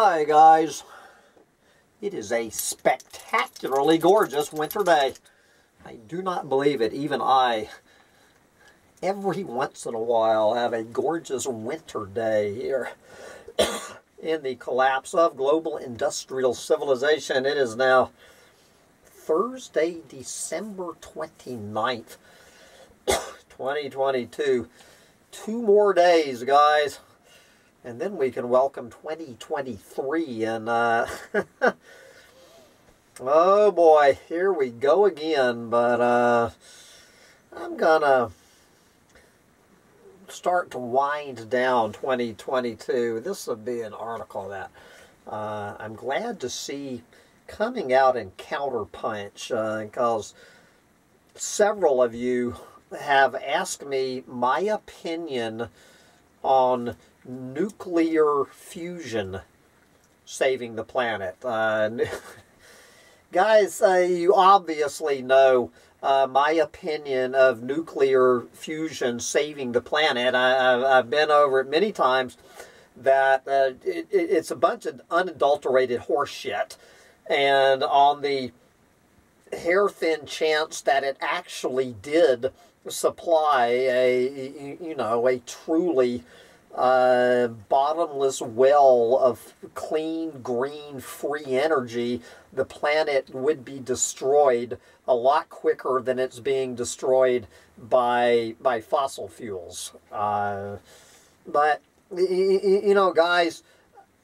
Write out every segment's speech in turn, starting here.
Hi guys. It is a spectacularly gorgeous winter day. I do not believe it. Even I, every once in a while, have a gorgeous winter day here. in the collapse of global industrial civilization, it is now Thursday, December 29th, 2022. Two more days, guys and then we can welcome 2023 and uh, oh boy here we go again. But uh, i'm gonna start to wind down 2022 this will be an article that uh, i'm glad to see coming out in counterpunch because uh, several of you have asked me my opinion on nuclear fusion saving the planet. Uh, guys, uh, you obviously know uh, my opinion of nuclear fusion saving the planet. I, have been over it many times that uh, it, it's a bunch of unadulterated horseshit. And on the hair thin chance that it actually did supply a, you know, a truly uh, bottomless well of clean, green, free energy, the planet would be destroyed a lot quicker than it's being destroyed by by fossil fuels. Uh, but you know, guys,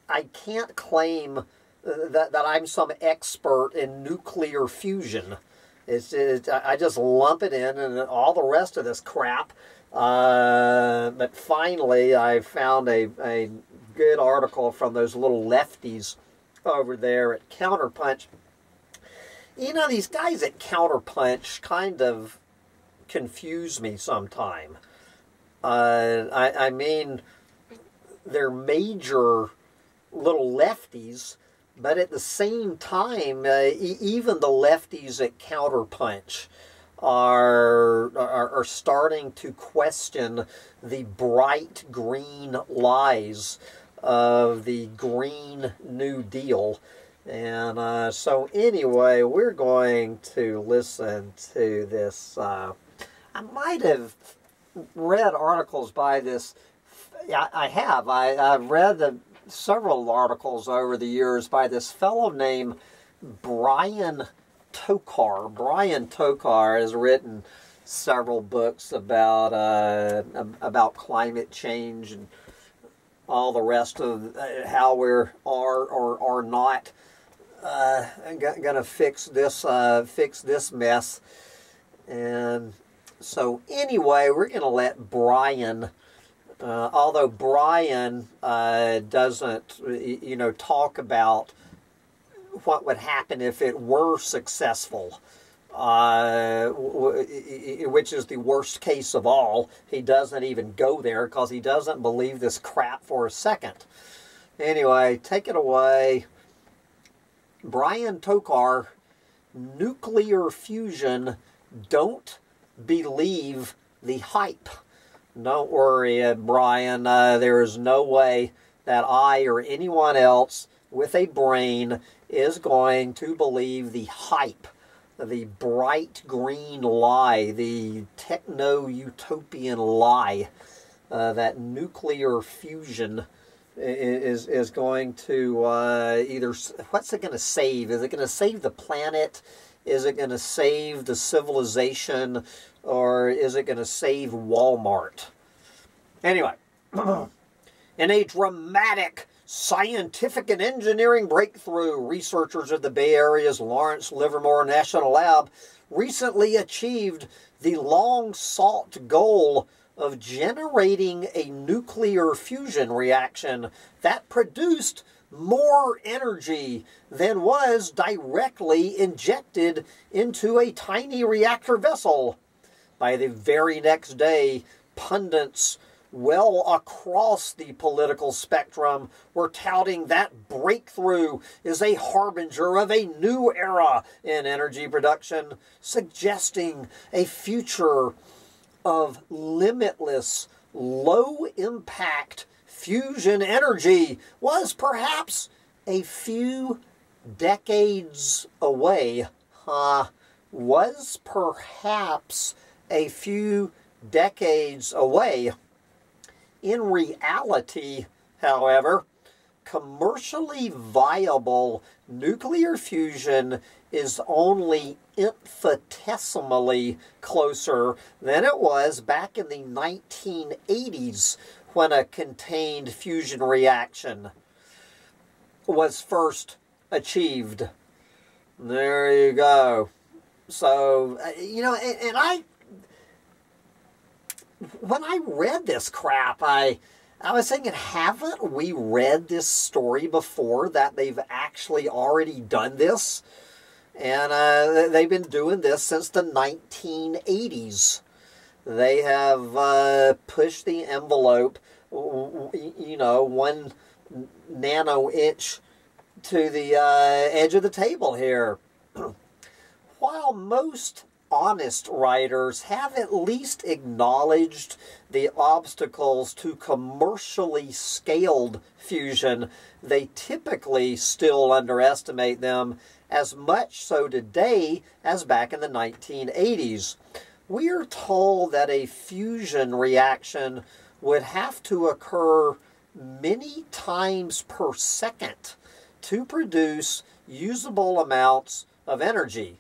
I can't claim that that I'm some expert in nuclear fusion. It's I just lump it in, and all the rest of this crap uh, but finally, I found a, a good article from those little lefties over there at Counterpunch. You know, these guys at Counterpunch kind of confuse me sometime. Uh, I, I mean, they're major little lefties, but at the same time, uh, e even the lefties at Counterpunch are, are, starting to question the bright green lies of the Green New Deal. And uh, so, anyway, we're going to listen to this. Uh, I might have read articles by this. Yeah, I have. I, I've read the, several articles over the years by this fellow named Brian Tokar. Brian Tokar has written several books about uh, about climate change and all the rest of uh, how we are or are not uh, going to fix this uh, fix this mess. And so anyway, we're going to let Brian. Uh, although Brian uh, doesn't, you know, talk about what would happen if it were successful, uh, which is the worst case of all. He doesn't even go there because he doesn't believe this crap for a second. Anyway, take it away. Brian Tokar, nuclear fusion, don't believe the hype. Don't worry, uh, Brian. Uh, there is no way that I or anyone else with a brain is going to believe the hype, the bright green lie, the techno utopian lie uh, that nuclear fusion is is going to uh, either what's it going to save? Is it going to save the planet? Is it going to save the civilization, or is it going to save Walmart? Anyway, in a dramatic scientific and engineering breakthrough. Researchers at the Bay Area's Lawrence Livermore National Lab recently achieved the long sought goal of generating a nuclear fusion reaction that produced more energy than was directly injected into a tiny reactor vessel. By the very next day, pundits well across the political spectrum were touting that breakthrough is a harbinger of a new era in energy production, suggesting a future of limitless, low impact fusion energy was perhaps a few decades away, uh, was perhaps a few decades away. In reality, however, commercially viable nuclear fusion is only infinitesimally closer than it was back in the 1980s when a contained fusion reaction was first achieved. There you go. So, uh, you know, and, and I, when I read this crap, I, I was thinking, haven't we read this story before that they've actually already done this? And uh, they've been doing this since the 1980s. They have uh, pushed the envelope, you know, one nano inch to the uh, edge of the table here. While most honest writers have at least acknowledged the obstacles to commercially scaled fusion, they typically still underestimate them as much so today as back in the 1980s. We are told that a fusion reaction would have to occur many times per second to produce usable amounts of energy.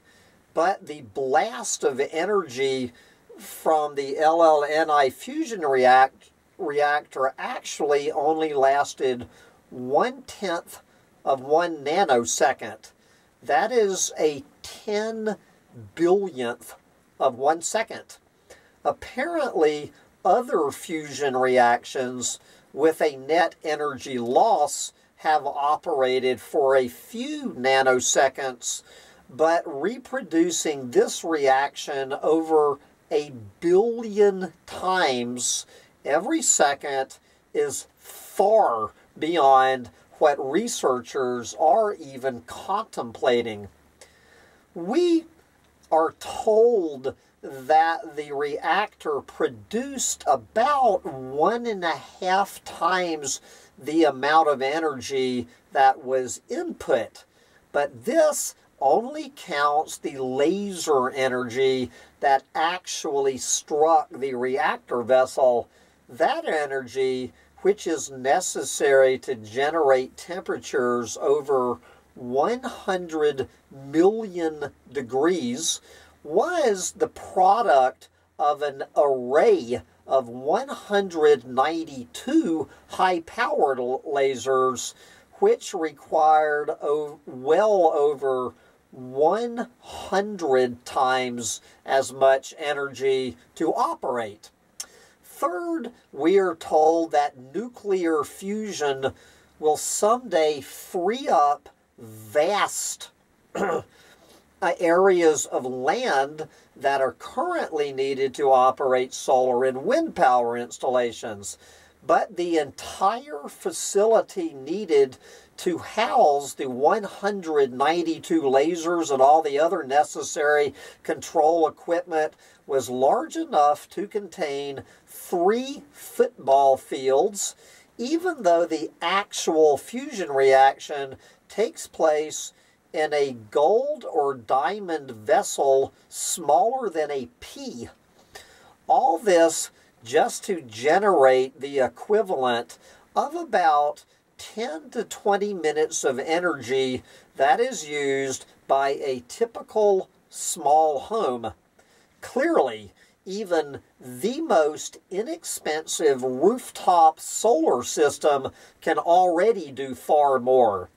But the blast of energy from the LLNL fusion react, reactor actually only lasted one tenth of one nanosecond. That is a 10 billionth of one second. Apparently, other fusion reactions with a net energy loss have operated for a few nanoseconds, but reproducing this reaction over a billion times every second is far beyond what researchers are even contemplating. We are told that the reactor produced about one and a half times the amount of energy that was input. But this only counts the laser energy that actually struck the reactor vessel. That energy, which is necessary to generate temperatures over 100 million degrees, was the product of an array of 192 high-powered lasers, which required well over 100 times as much energy to operate. Third, we are told that nuclear fusion will someday free up vast areas of land that are currently needed to operate solar and wind power installations. But the entire facility needed to house the 192 lasers and all the other necessary control equipment was large enough to contain three football fields, even though the actual fusion reaction takes place in a gold or diamond vessel smaller than a pea. All this just to generate the equivalent of about 10 to 20 minutes of energy that is used by a typical small home. Clearly, even the most inexpensive rooftop solar system can already do far more.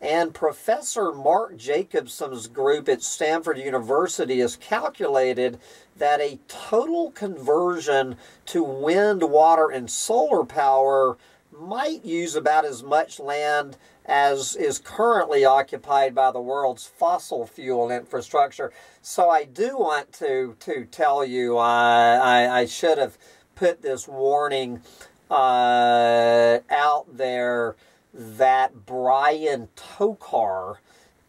And Professor Mark Jacobson's group at Stanford University has calculated that a total conversion to wind, water, and solar power might use about as much land as is currently occupied by the world's fossil fuel infrastructure. So I do want to, to tell you, uh, I, I should have put this warning uh, out there that Brian Tokar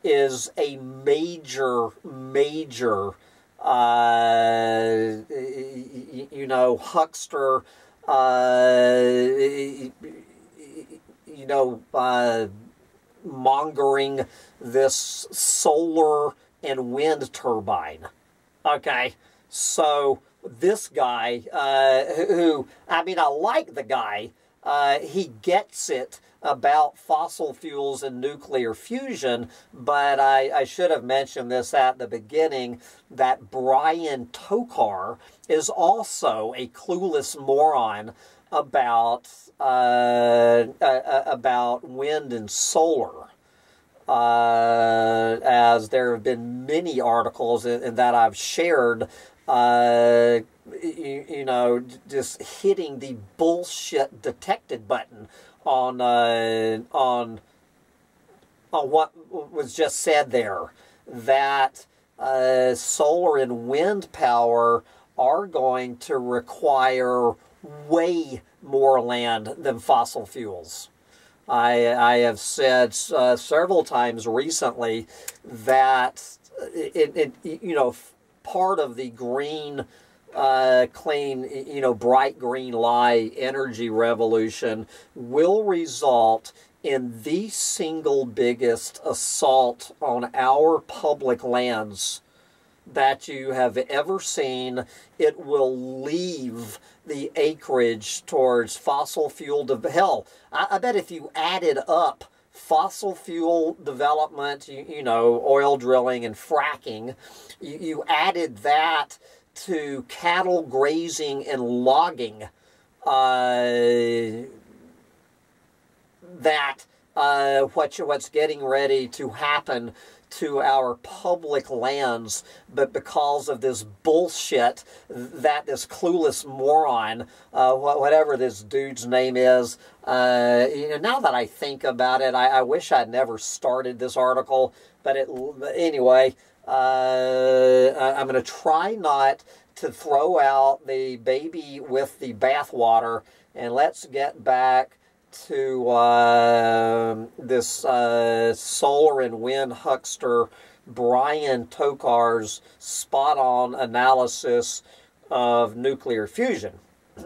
is a major, major, uh, you know, huckster, uh, you know, uh, mongering this solar and wind turbine. Okay, so this guy, uh, who, I mean, I like the guy, uh, he gets it about fossil fuels and nuclear fusion, but I, I, should have mentioned this at the beginning that Brian Tokar is also a clueless moron about uh, uh, uh about wind and solar. Uh, as there have been many articles in, in that I've shared uh, you, you, know, just hitting the bullshit detected button on uh, on on what was just said there. That uh, solar and wind power are going to require way more land than fossil fuels. I, I have said uh, several times recently that it, it, you know part of the green uh, clean, you know, bright green light energy revolution will result in the single biggest assault on our public lands that you have ever seen. It will leave the acreage towards fossil fuel. De- Hell, I, I bet if you added up fossil fuel development, you, you know, oil drilling and fracking, you, you added that to cattle grazing and logging, uh, that uh, what, what's getting ready to happen to our public lands, but because of this bullshit that this clueless moron, uh, whatever this dude's name is, uh, you know, now that I think about it, I, I, wish I'd never started this article. But it, anyway, uh, I'm going to try not to throw out the baby with the bathwater, and let's get back to uh, this uh, solar and wind huckster Brian Tokar's spot on analysis of nuclear fusion.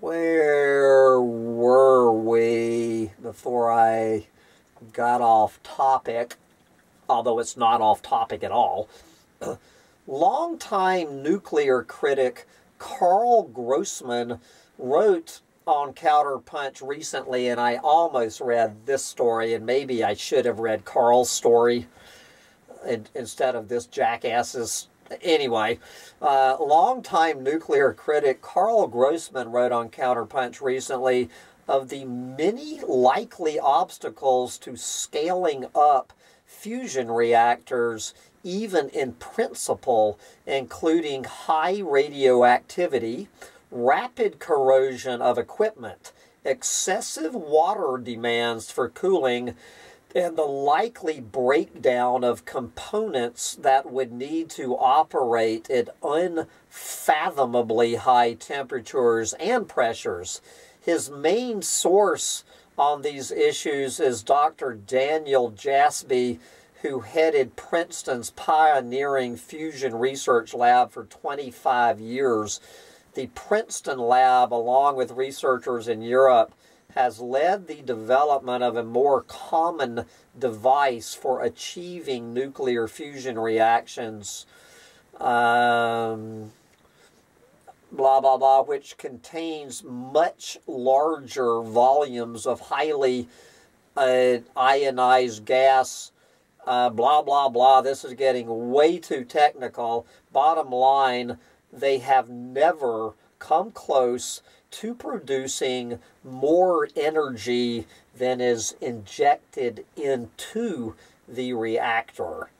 Where were we before I got off topic? Although it's not off topic at all. Longtime nuclear critic Karl Grossman wrote on Counterpunch recently, and I almost read this story, and maybe I should have read Karl's story instead of this jackass's. Anyway, uh, longtime nuclear critic Karl Grossman wrote on Counterpunch recently of the many likely obstacles to scaling up fusion reactors, even in principle, including high radioactivity rapid corrosion of equipment, excessive water demands for cooling, and the likely breakdown of components that would need to operate at unfathomably high temperatures and pressures. His main source on these issues is Dr. Daniel Jassby, who headed Princeton's pioneering fusion research lab for 25 years the Princeton lab, along with researchers in Europe, has led the development of a more common device for achieving nuclear fusion reactions. Um, blah, blah, blah, which contains much larger volumes of highly uh, ionized gas. Uh, blah, blah, blah. This is getting way too technical. Bottom line, they have never come close to producing more energy than is injected into the reactor.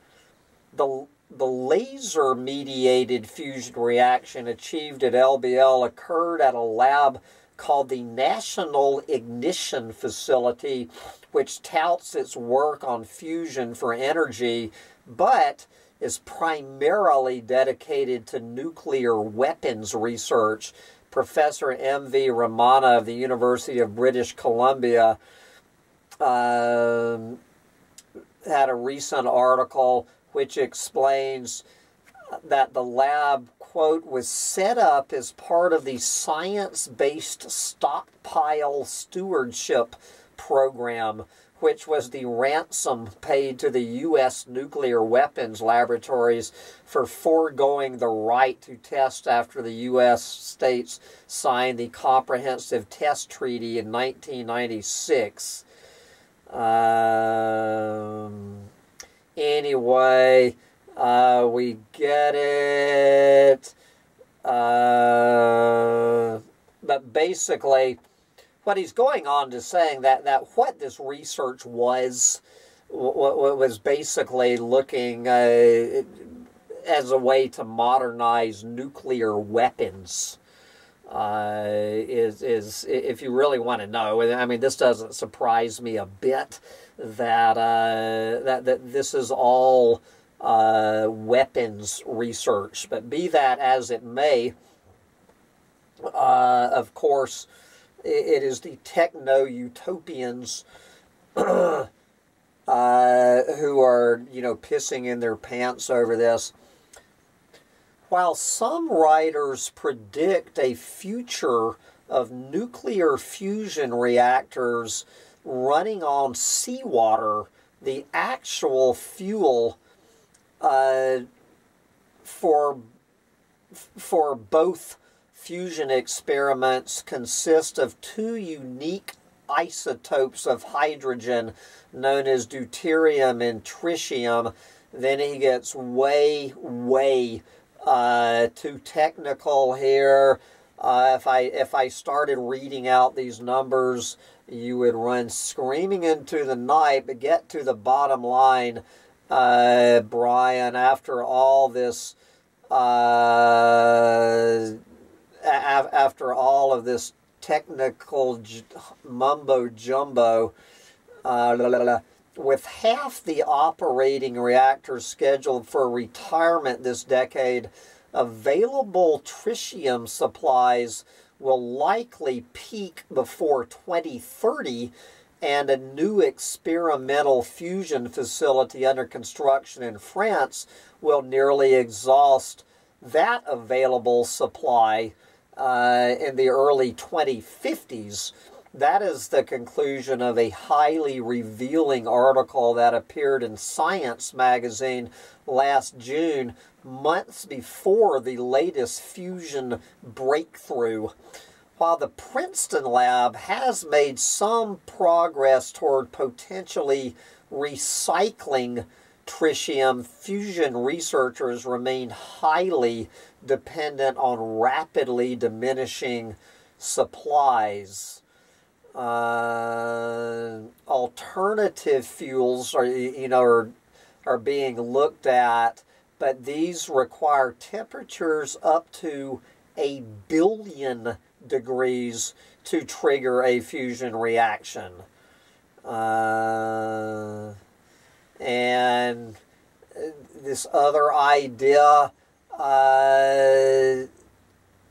The, the laser mediated fusion reaction achieved at LBL occurred at a lab called the National Ignition Facility, which touts its work on fusion for energy, but is primarily dedicated to nuclear weapons research. Professor M.V. Ramana of the University of British Columbia um, had a recent article which explains that the lab, quote, was set up as part of the science based stockpile stewardship program which was the ransom paid to the U.S. nuclear weapons laboratories for foregoing the right to test after the U.S. states signed the Comprehensive Test Treaty in 1996. Um, anyway, uh, we get it. Uh, but basically, what he's going on to saying that that what this research was was basically looking uh, as a way to modernize nuclear weapons. Uh, is is if you really want to know, I mean, this doesn't surprise me a bit that uh, that that this is all uh, weapons research. But be that as it may, uh, of course, it is the techno utopians uh, who are, you know, pissing in their pants over this. While some writers predict a future of nuclear fusion reactors running on seawater, the actual fuel uh, for for both fusion experiments consist of two unique isotopes of hydrogen known as deuterium and tritium. Then he gets way, way uh, too technical here. Uh, if I if I started reading out these numbers, you would run screaming into the night. But get to the bottom line, uh, Brian. After all this uh, after all of this technical mumbo jumbo, uh, with half the operating reactors scheduled for retirement this decade, available tritium supplies will likely peak before 2030 and a new experimental fusion facility under construction in France will nearly exhaust that available supply uh, in the early 2050s. That is the conclusion of a highly revealing article that appeared in Science magazine last June, months before the latest fusion breakthrough. While the Princeton lab has made some progress toward potentially recycling tritium, fusion researchers remain highly dependent on rapidly diminishing supplies. Uh, alternative fuels are you know are, are being looked at, but these require temperatures up to a billion degrees to trigger a fusion reaction. Uh, and this other idea uh,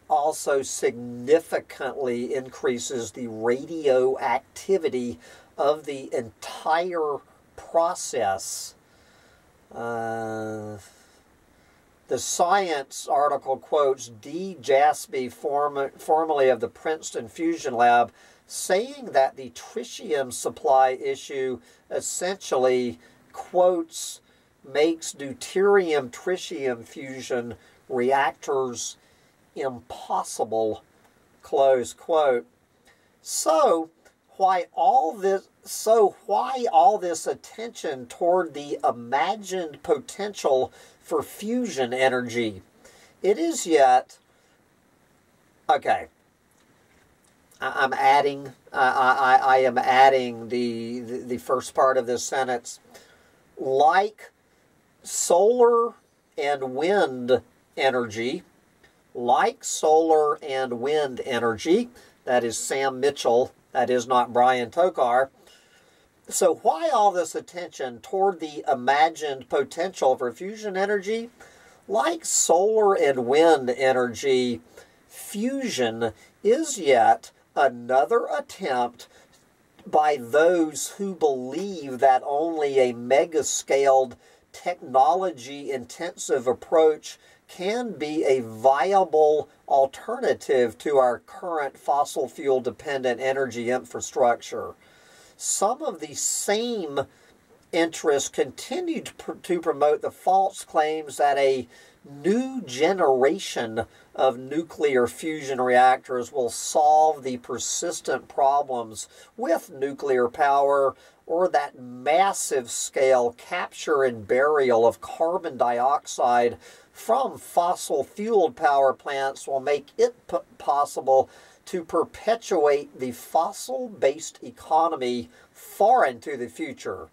also significantly increases the radioactivity of the entire process. Uh, the Science article quotes D. Jassby, form, formerly of the Princeton Fusion Lab, saying that the tritium supply issue essentially quotes makes deuterium tritium fusion reactors impossible close quote so why all this so why all this attention toward the imagined potential for fusion energy it is yet okay I, am adding I, I, I am adding the, the the first part of this sentence like solar and wind energy, like solar and wind energy, that is Sam Mitchell, that is not Brian Tokar. So, why all this attention toward the imagined potential for fusion energy? Like solar and wind energy, fusion is yet another attempt by those who believe that only a mega scaled technology intensive approach can be a viable alternative to our current fossil fuel dependent energy infrastructure. Some of the same interests continued to, pr- to promote the false claims that a new generation of nuclear fusion reactors will solve the persistent problems with nuclear power or that massive scale capture and burial of carbon dioxide from fossil fueled power plants will make it possible to perpetuate the fossil based economy far into the future.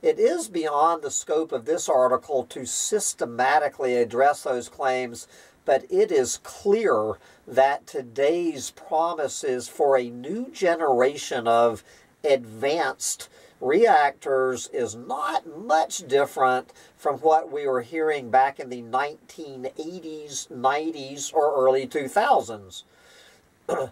It is beyond the scope of this article to systematically address those claims, but it is clear that today's promises for a new generation of advanced reactors is not much different from what we were hearing back in the 1980s, 90s, or early 2000s.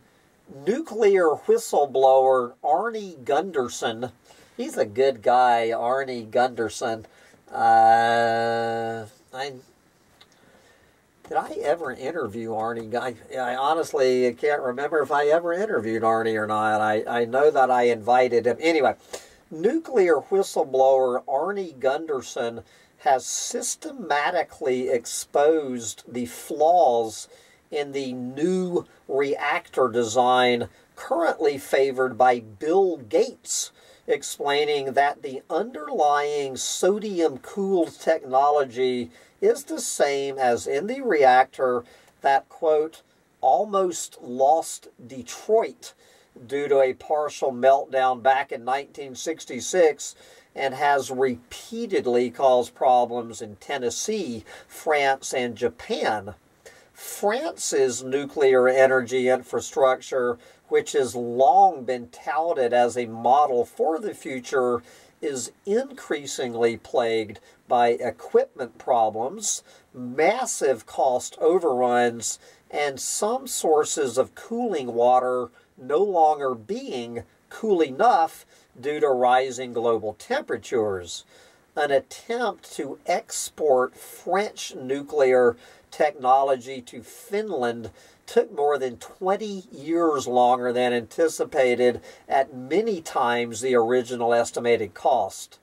Nuclear whistleblower Arnie Gundersen. He's a good guy, Arnie Gundersen. Uh, I did I ever interview Arnie? I, I honestly can't remember if I ever interviewed Arnie or not. I, I know that I invited him. Anyway, nuclear whistleblower Arnie Gundersen has systematically exposed the flaws in the new reactor design currently favored by Bill Gates explaining that the underlying sodium cooled technology is the same as in the reactor that, quote, almost lost Detroit due to a partial meltdown back in 1966 and has repeatedly caused problems in Tennessee, France, and Japan. France's nuclear energy infrastructure which has long been touted as a model for the future, is increasingly plagued by equipment problems, massive cost overruns, and some sources of cooling water no longer being cool enough due to rising global temperatures. An attempt to export French nuclear technology to Finland took more than 20 years longer than anticipated at many times the original estimated cost.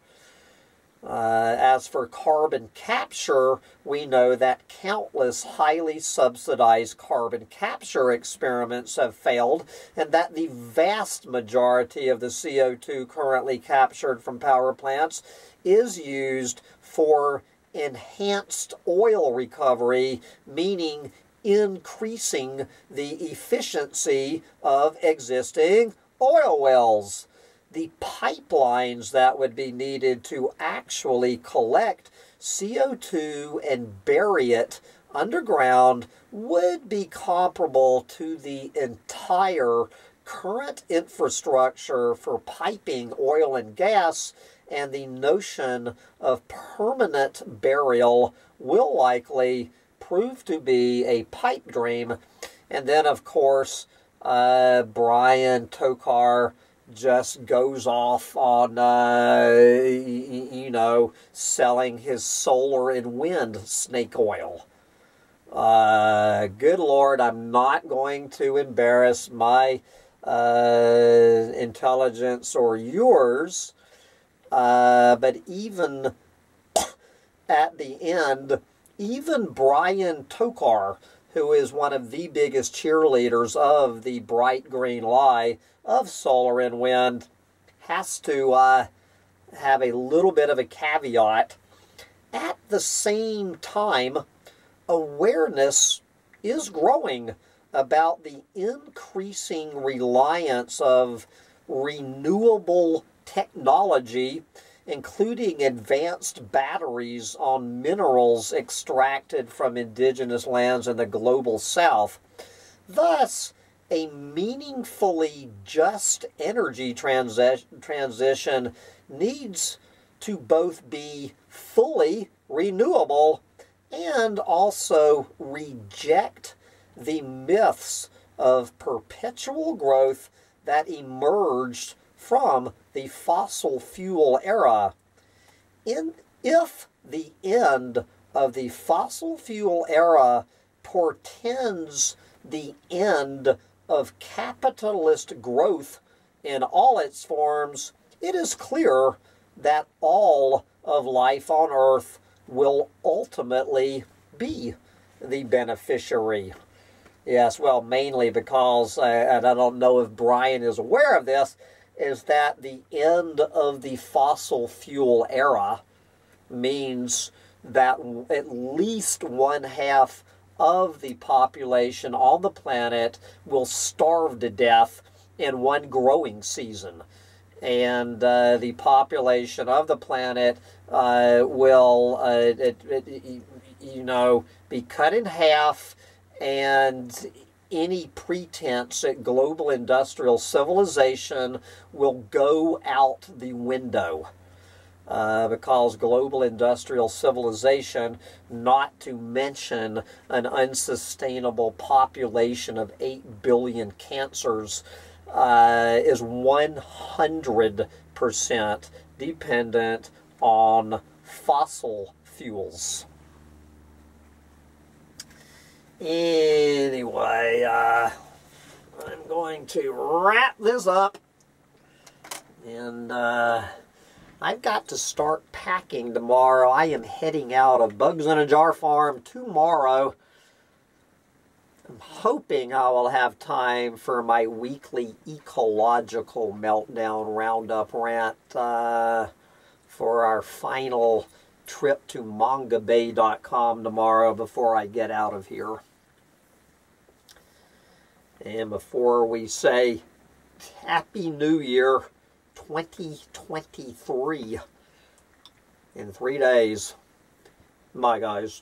Uh, as for carbon capture, we know that countless highly subsidized carbon capture experiments have failed, and that the vast majority of the CO2 currently captured from power plants is used for enhanced oil recovery, meaning increasing the efficiency of existing oil wells. The pipelines that would be needed to actually collect CO2 and bury it underground would be comparable to the entire current infrastructure for piping oil and gas, and the notion of permanent burial will likely prove to be a pipe dream. And then, of course, uh, Brian Tokar just goes off on, uh, you know, selling his solar and wind snake oil. Uh, good Lord, I'm not going to embarrass my uh, intelligence or yours, uh, but even at the end, even Brian Tokar, who is one of the biggest cheerleaders of the bright green lie of solar and wind, has to uh, have a little bit of a caveat. At the same time, awareness is growing about the increasing reliance of renewable technology including advanced batteries on minerals extracted from indigenous lands in the global south. Thus, a meaningfully just energy transi- transition needs to both be fully renewable and also reject the myths of perpetual growth that emerged from the fossil fuel era. In, if the end of the fossil fuel era portends the end of capitalist growth in all its forms, it is clear that all of life on Earth will ultimately be the beneficiary. Yes, well, mainly because, uh, and I don't know if Brian is aware of this, is that the end of the fossil fuel era means that at least one half of the population on the planet will starve to death in one growing season. And uh, the population of the planet uh, will, uh, it, it, you know, be cut in half, and any pretense at global industrial civilization will go out the window. Uh, because global industrial civilization, not to mention an unsustainable population of 8 billion cancers, uh, is 100% dependent on fossil fuels. Anyway, uh, I'm going to wrap this up and uh, I've got to start packing tomorrow. I am heading out of Bugs in a Jar Farm tomorrow. I'm hoping I will have time for my weekly ecological meltdown roundup rant uh, for our final trip to mongabay.com tomorrow before I get out of here. And before we say Happy New Year 2023 in three days, bye guys.